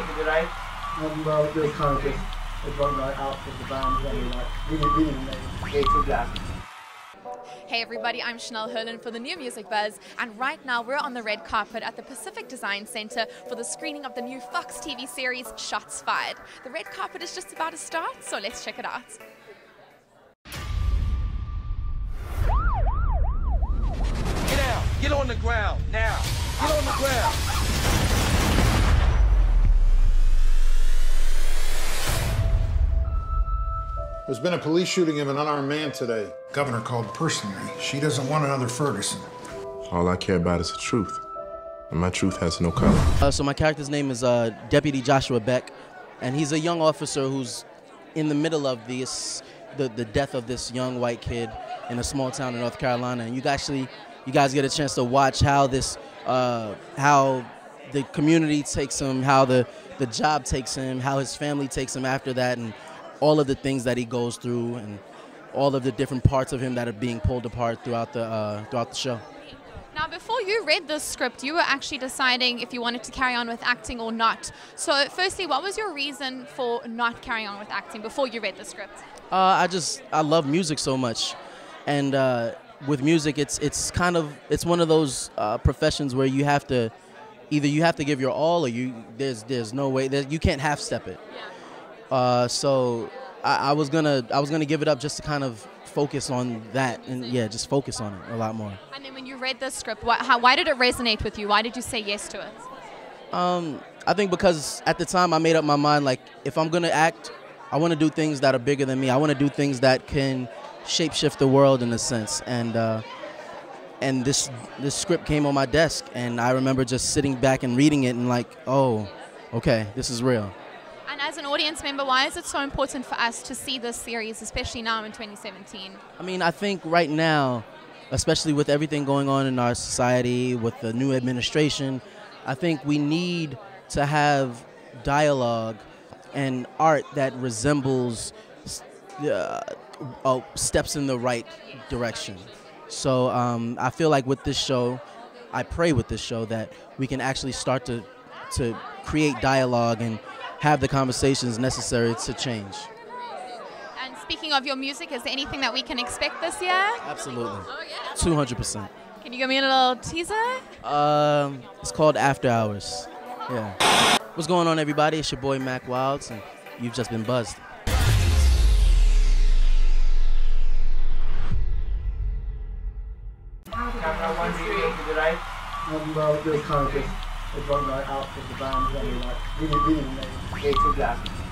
created it, right? Um, well, it was kind of just a one night out with the band, and then like really, really made Creative Black. Hey everybody, I'm Chanel Hurlin for the New Music Buzz, and right now we're on the red carpet at the Pacific Design Center for the screening of the new Fox TV series Shots Fired. The red carpet is just about to start, so let's check it out. Get out. Get on the ground now. Get on the ground. There's been a police shooting of an unarmed man today. Governor called personally. She doesn't want another Ferguson. All I care about is the truth. And my truth has no color. Uh, so my character's name is uh, Deputy Joshua Beck, and he's a young officer who's in the middle of this, the, the death of this young white kid in a small town in North Carolina. And you actually, you guys get a chance to watch how this, uh, how the community takes him, how the, the job takes him, how his family takes him after that, and all of the things that he goes through, and all of the different parts of him that are being pulled apart throughout the uh, throughout the show. Now, before you read this script, you were actually deciding if you wanted to carry on with acting or not. So, firstly, what was your reason for not carrying on with acting before you read the script? Uh, I just I love music so much, and uh, with music, it's it's kind of it's one of those uh, professions where you have to either you have to give your all or you there's there's no way that you can't half step it. Uh, so I, I was gonna I was gonna give it up just to kind of focus on that and yeah just focus on it a lot more. And then when you read the script, why, how, why did it resonate with you? Why did you say yes to it? Um, I think because at the time I made up my mind like if I'm gonna act, I want to do things that are bigger than me. I want to do things that can shapeshift the world in a sense. And uh, and this this script came on my desk, and I remember just sitting back and reading it and like, oh, okay, this is real. And as an audience member, why is it so important for us to see this series, especially now in 2017? I mean, I think right now, especially with everything going on in our society, with the new administration, I think we need to have dialogue and art that resembles uh, uh, steps in the right direction. So um, I feel like with this show, I pray with this show that we can actually start to to create dialogue and have the conversations necessary to change. And speaking of your music, is there anything that we can expect this year? Absolutely, two hundred percent. Can you give me a little teaser? Um, it's called After Hours. Yeah. What's going on, everybody? It's your boy Mack Wilds, and you've just been buzzed. Camera one created it, right? Of a one night out with the band, and then like really, really made Creative Black.